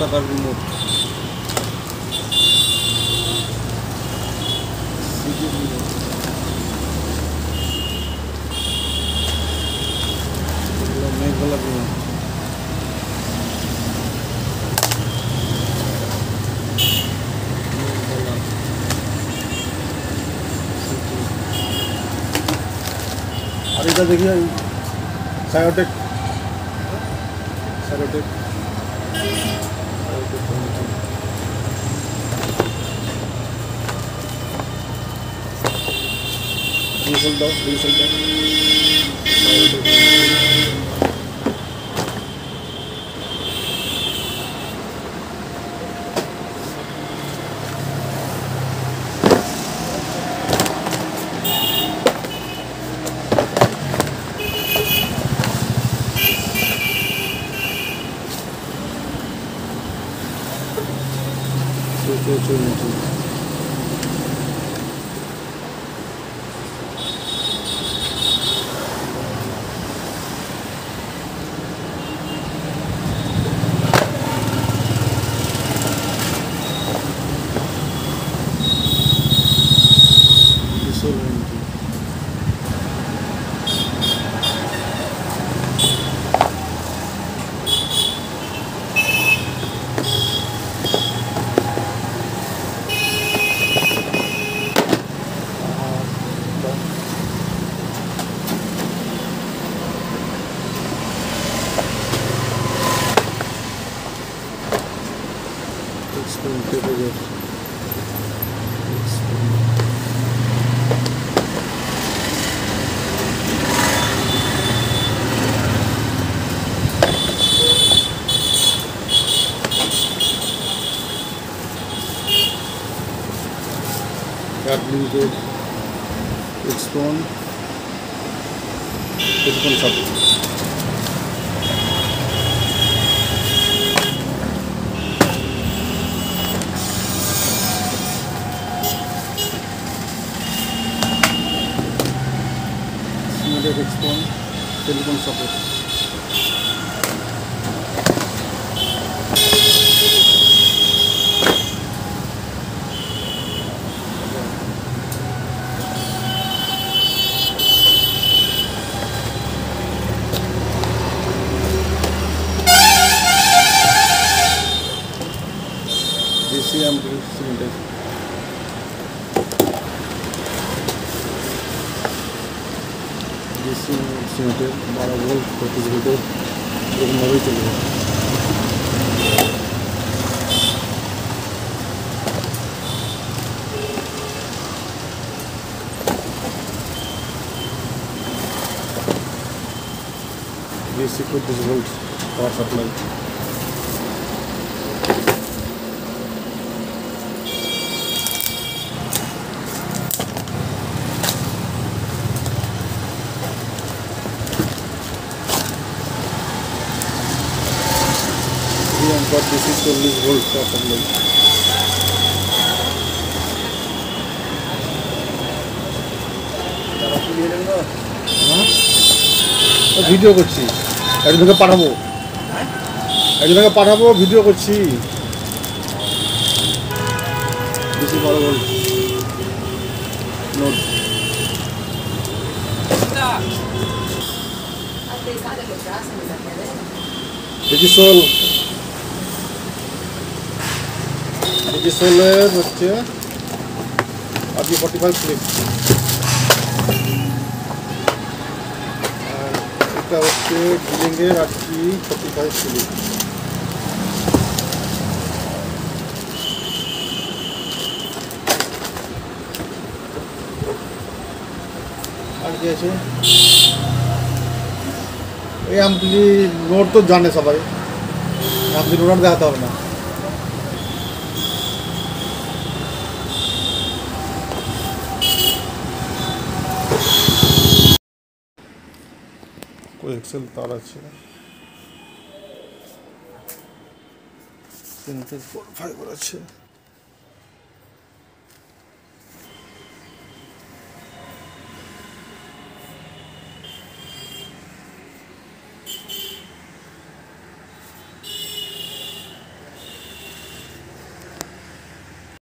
cover removed. मतलब मैं गलत हूँ। और इधर देखिए सायोटेक सायोटेक फ़सल दो बीस रुपये negative. That loses its tone, its concept. Sub. Limited Expon. Telecom support. DC amp desse cimento maravilhoso que eu fiz o rodeio de uma noite ali. Esse corpo de volta, passa a. তারপর দিছি চল্লিশ volt তখন video করছি। একজনকে পাঠাবো। একজনকে পাঠাবো video করছি। বেশি বড় নোট Did ডিজিসোলের হচ্ছে আরজি ফর্টি ফাইভ আর এটা হচ্ছে বিলিংয়ের আরজি ফর্টি ফাইভ ক্লিক আর কি আছে? এই আমগুলি নোট তো জানে সবাই। আমগুলি নোট দেখাতে হবে না। এক্সেল তার আছে। ফাইবার আছে।